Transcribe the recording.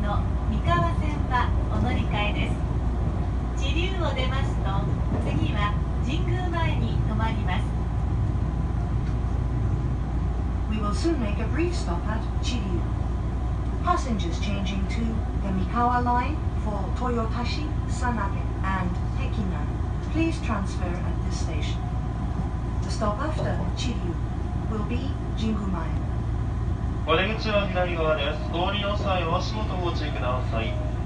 線の三河線はお乗り換えです地流を出ますと次は神宮前に止まります We will soon make a brief stop at Chiryu. Passengers changing to the Mikawa line for Toyotashi, Sanabe and Hekinan, please transfer at this station. The stop after Chiryu will be Jingumae. お出口は左側です。通りの際は足元ご注意ください。